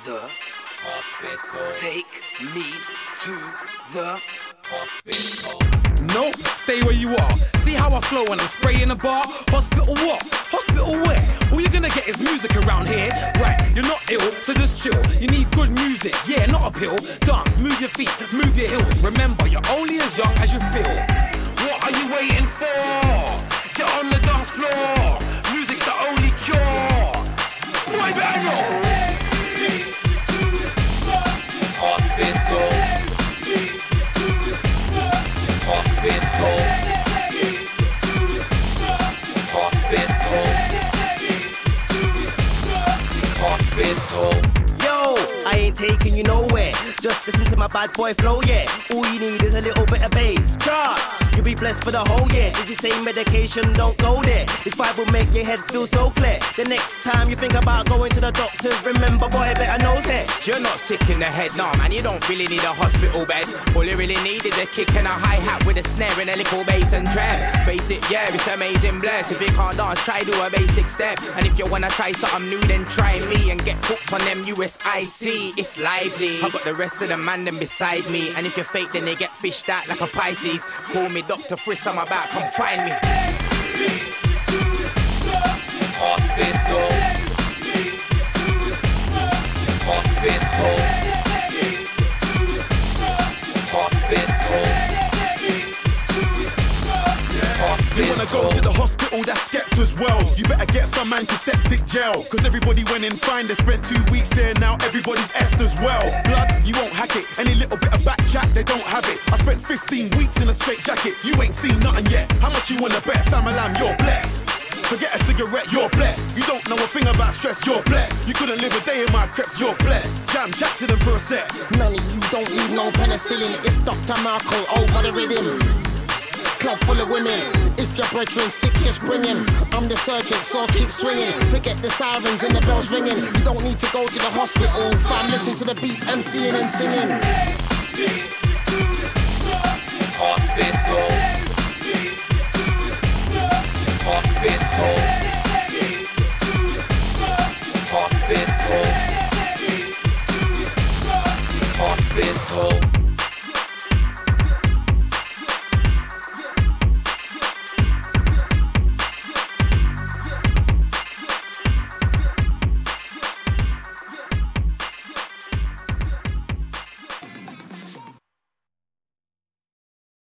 me to the hospital. Take me to the hospital. Nope, stay where you are. See how I flow when I'm spraying a bar? Hospital what? Hospital where? All you're gonna get is music around here. Right, you're not ill, so just chill. You need good music, yeah, not a pill. Dance, move your feet, move your heels. Remember, you're only as young as you feel. What are you waiting for? Yo, I ain't taking you nowhere. Just listen to my bad boy flow, yeah. All you need is a little bit of bass. Trust, you'll be blessed for the whole year. Did you say medication? Don't go there. This vibe will make your head feel so clear. The next time you think about going to the doctors, remember, boy, better knows it. You're not sick in the head, nah, man. You don't really need a hospital bed. All you really need is a kick and a hi hat with a snare and a little bass and. Face it, yeah, it's amazing bless. If you can't dance, try do a basic step. And if you wanna try something new, then try me and get hooked on them USIC. It's lively. I got the rest of the man them beside me. And if you're fake, then they get fished out like a Pisces. Call me Dr. Friss, I'm about, come find me. Hospital. You wanna go to the hospital, that's skept as well. You better get some antiseptic gel. Cause everybody went in fine, they spent two weeks there, now everybody's effed as well. Blood, you won't hack it. Any little bit of back chat, they don't have it. I spent 15 weeks in a straight jacket, you ain't seen nothing yet. How much you wanna bet, Famalam, you're blessed. Forget a cigarette, you're blessed. You don't know a thing about stress, you're blessed. You couldn't live a day in my crepes, you're blessed. Jam, chat to them for a sec. None of you don't need no penicillin. It's Dr. Marco over the rhythm. Club full of women. If your brethren's sick, just bring him. I'm the surgeon, sauce keep swinging. Forget the sirens and the bells ringing. You don't need to go to the hospital. Fam, listen to the beats, MCing and singing. Hospital. Hospital. Hospital. Hospital.